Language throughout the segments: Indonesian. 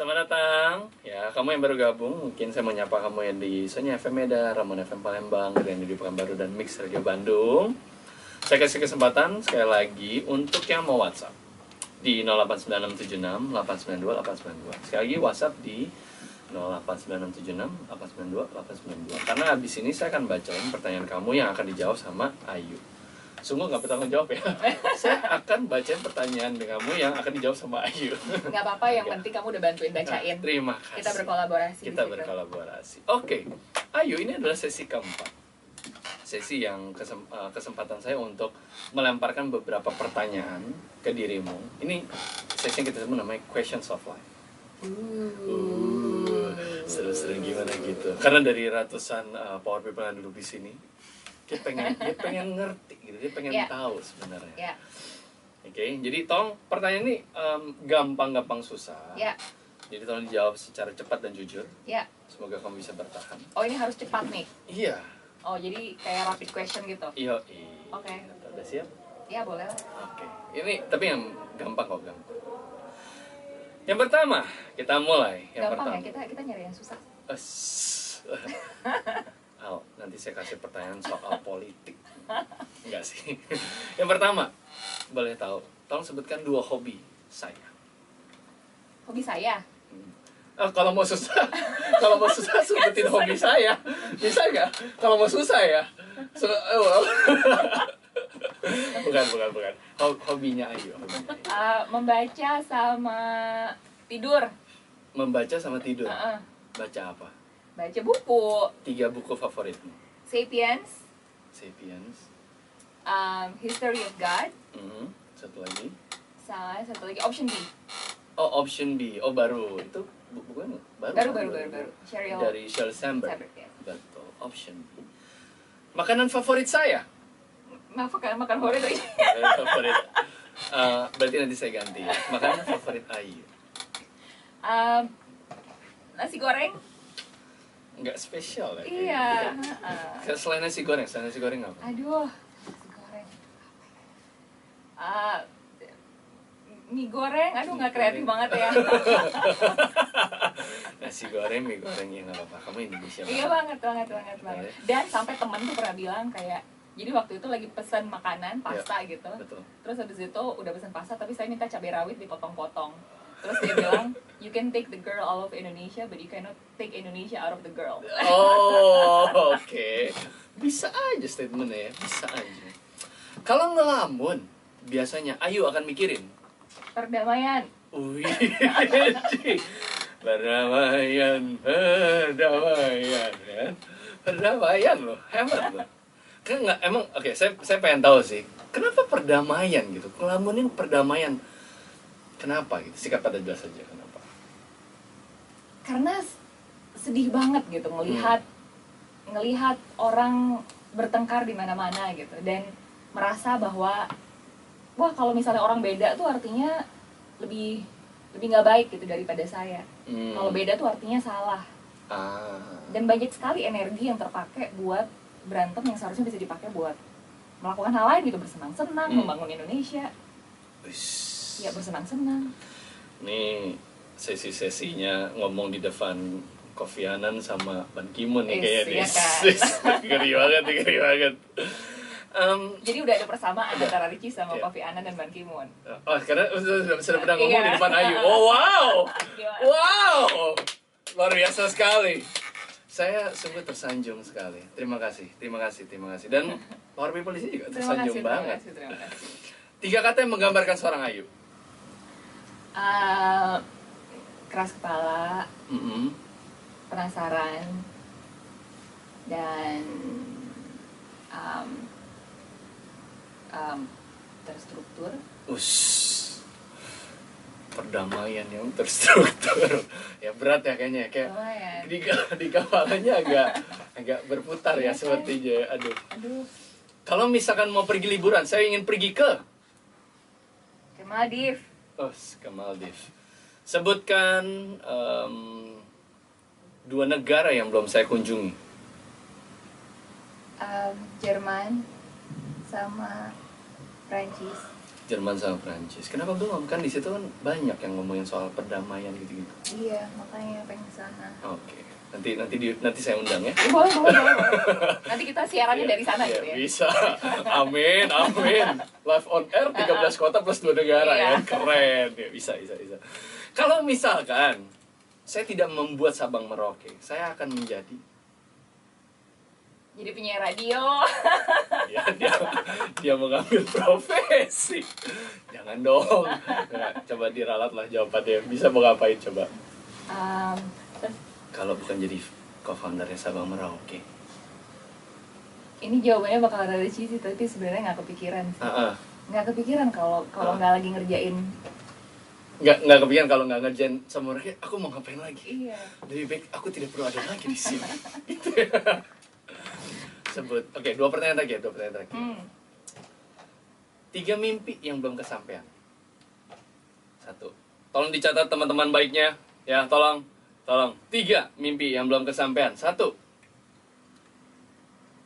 Selamat datang, ya kamu yang baru gabung, mungkin saya mau nyapa kamu yang di Sonya FM Medan, Ramon FM Palembang, dan di Pekanbaru dan Mix Radio Bandung. Saya kasih kesempatan sekali lagi untuk yang mau WhatsApp di 089676 892 892. Sekali lagi WhatsApp di 089676 892 892. Karena habis ini saya akan bacain pertanyaan kamu yang akan dijawab sama Ayu. Sungguh nggak bertanggung jawab ya. saya akan bacain pertanyaan kamu yang akan dijawab sama Ayu. nggak apa-apa yang penting kamu udah bantuin bacain Nah, terima kasih. kita berkolaborasi Kita berkolaborasi. Oke, Ayu ini adalah sesi keempat. Sesi yang kesem- eh, kesempatan saya untuk melemparkan beberapa pertanyaan ke dirimu. Ini sesi yang kita sebut namanya questions of life. Uh, seru-seru gimana gitu. Karena dari ratusan uh, power people yang duduk di sini, dia pengen dia pengen ngerti gitu, dia pengen Ya. tahu sebenarnya. ya Oke, jadi tolong pertanyaan ini em, gampang-gampang susah. ya Jadi tolong dijawab secara cepat dan jujur. ya Semoga kamu bisa bertahan. oh ini harus cepat nih Iya. oh jadi kayak rapid question gitu Iya. Oke. Udah siap? ya boleh. Oke. Ini tapi yang gampang kok gampang. Yang pertama, kita mulai. Yang gampang pertama. ya kita kita nyari yang susah nanti saya kasih pertanyaan soal politik. Enggak sih. Yang pertama, boleh tahu, tolong sebutkan dua hobi saya. hobi saya Ah, kalau mau susah, kalau mau susah sebutin hobi saya, bisa nggak? Kalau mau susah ya, Su- eh, well. bukan bukan bukan. Ho- Hobinya Ayu, hobinya Ayu. Uh, membaca sama tidur Membaca sama tidur. Uh-uh. Baca apa? Baca buku Tiga buku favoritmu. Sapiens Sapiens. um, History of God Mhm. Satu lagi. sama satu lagi option B Oh, option B. Oh, baru. Itu bu- bukan baru. baru baru baru baru Sheryl Dari Sheryl Sandberg. Sandberg, ya. Betul. Option B. Makanan favorit saya. maaf kan makan favorit aja Makanan favorit. Eh, berarti nanti saya ganti. Makanan favorit Ayu. um, nasi goreng Nggak spesial ya? iya Kayak Selain nasi goreng, selain nasi goreng apa? Aduh, nasi goreng. Ah, mie goreng, aduh nggak kreatif banget ya. nasi goreng, mie goreng ya nggak apa-apa. Kamu Indonesia iya banget, banget, banget, banget. Dan sampai temen tuh pernah bilang kayak, jadi waktu itu lagi pesen makanan pasta gitu. Betul. Terus habis itu udah pesen pasta, tapi saya minta cabai rawit dipotong-potong. Terus dia bilang, you can take the girl all of Indonesia, but you cannot take Indonesia out of the girl. Oh, oke. Bisa aja statementnya ya, bisa aja. Kalau ngelamun, biasanya Ayu akan mikirin. Perdamaian. Wih, perdamaian, perdamaian, ya. Perdamaian loh, hebat loh. Kan nggak, emang, oke, saya saya pengen tahu sih, kenapa perdamaian gitu? Ngelamunin perdamaian, kenapa gitu? Sikat pada jelas aja kenapa? karena sedih banget gitu ngelihat ngelihat orang bertengkar di mana-mana gitu dan merasa bahwa wah kalau misalnya orang beda tuh artinya lebih lebih nggak baik gitu daripada saya Hmm. kalau beda tuh artinya salah Ah. dan banyak sekali energi yang terpakai buat berantem yang seharusnya bisa dipakai buat melakukan hal lain gitu bersenang-senang Hmm. membangun Indonesia Wis. Ya bersenang-senang Ini sesi-sesinya ngomong di depan Kofi Annan sama Ban Ki-moon nih kayaknya iya nih. Ngeri banget, nih, ngeri banget. Em, jadi udah ada persamaan antara Richie sama Iya. Kofi Annan dan Ban Ki-moon oh, karena sudah, sudah, sudah pernah ngomong Iya. di depan Ayu. Oh, wow! Gimana? Wow! Luar biasa sekali. Saya sungguh tersanjung sekali. Terima kasih, terima kasih, terima kasih. Dan Power People di sini juga terima tersanjung kasih terima banget. kasih terima kasih Tiga kata yang menggambarkan seorang Ayu. Eh, keras kepala, Mm-mm. penasaran, dan um, um, terstruktur. Ush. Perdamaian yang terstruktur. ya berat ya kayaknya kayak Lumayan. di, di kepalanya agak agak berputar ya Iya kan? sepertinya. Aduh. Aduh, Kalau misalkan mau pergi liburan, saya ingin pergi ke ke Maldives. Oh, ke Maldives. Sebutkan em, dua negara yang belum saya kunjungi. Um, Jerman sama Prancis. Jerman sama Prancis. Kenapa belum? Kan di situ kan banyak yang ngomongin soal perdamaian gitu-gitu. Iya, makanya pengen ke sana. Oke. Nanti nanti di, nanti saya undang ya. Boleh, boleh, boleh, boleh. Nanti kita siarannya dari sana Iya, gitu ya. Bisa. Amin, amin. Live on air 13 kota plus 2 negara Iya. ya. Keren. Ya, bisa, bisa, bisa. Kalau misalkan saya tidak membuat Sabang Merauke, saya akan menjadi Jadi penyiar radio. ya dia dia mengambil profesi. Jangan dong. Nah, coba diralat lah jawabannya. Bisa mau ngapain coba? Um, Kalau bukan jadi co-foundernya Sabang Merauke. ini jawabannya bakal rada cheesy tapi sebenarnya nggak kepikiran sih. Ah, ah. Nggak kepikiran kalau kalau Ah. nggak lagi ngerjain. nggak nggak kepikiran kalau nggak ngerjain sama mereka aku mau ngapain lagi Iya. lebih baik aku tidak perlu ada lagi di sini gitu ya. sebut oke dua pertanyaan lagi ya dua pertanyaan terakhir Hmm. tiga mimpi yang belum kesampaian satu tolong dicatat teman-teman baiknya ya tolong tolong tiga mimpi yang belum kesampaian satu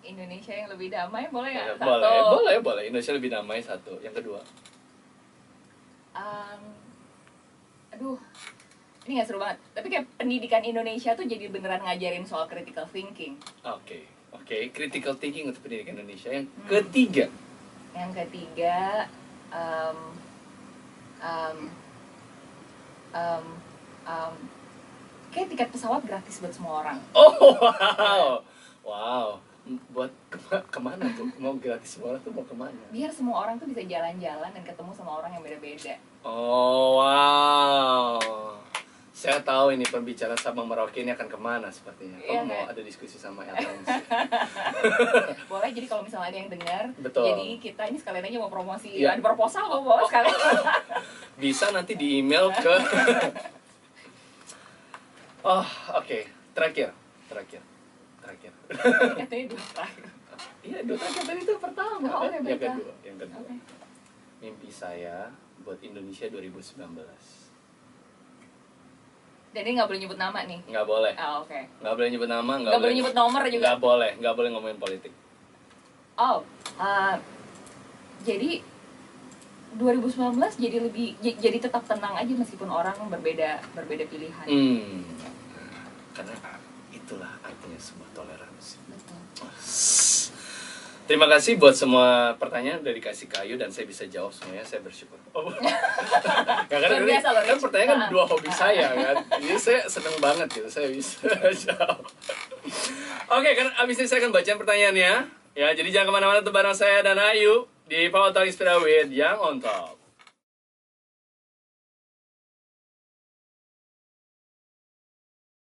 Indonesia yang lebih damai boleh nggak? Ya, Satu. boleh boleh boleh Indonesia lebih damai satu yang kedua Um, aduh, ini nggak seru banget. Tapi kayak pendidikan Indonesia tuh jadi beneran ngajarin soal critical thinking. oke oke critical thinking untuk pendidikan Indonesia yang Hmm. ketiga Yang ketiga, um, um, um, um, kayak tiket pesawat gratis buat semua orang. Oh wow, wow. Buat kema- ke mana tuh? Mau gratis semua orang tuh mau ke mana? Biar semua orang tuh bisa jalan-jalan dan ketemu sama orang yang beda-beda. Oh wow. Saya tahu ini pembicara Sabang Merauke ini akan ke mana sepertinya. Kamu Iya, mau kan? ada diskusi sama airlines? Boleh jadi kalau misalnya ada yang dengar, Betul. jadi kita ini sekalian aja mau promosi, Iya. ada proposal mau bawa sekalian. Bisa nanti di email ke. oh oke. Terakhir, terakhir, terakhir. Katanya dua terakhir. Iya, dua terakhir tadi itu pertama. Oh, oke, yang kedua, yang kedua. Oke. Mimpi saya buat Indonesia 2019. Dan ini nggak boleh nyebut nama nih. Nggak boleh. Oh, oke. nggak boleh nyebut nama Nggak boleh nyebut nomor juga. nggak boleh nggak boleh ngomongin politik Oh, uh, jadi 2019 jadi lebih jadi tetap tenang aja meskipun orang berbeda berbeda pilihan. hmm. karena itulah artinya sebuah toleransi Betul. Terima kasih buat semua pertanyaan udah dikasih kayu dan saya bisa jawab semuanya saya bersyukur. Oh. ya, karena ini kan pertanyaan kan Ah. dua hobi saya kan? Jadi saya seneng banget gitu saya bisa jawab. Oke kan abis ini saya akan bacain pertanyaannya ya. Jadi jangan ke mana-mana tuh bareng saya dan Ayu di Power Talk Inspira with yang on top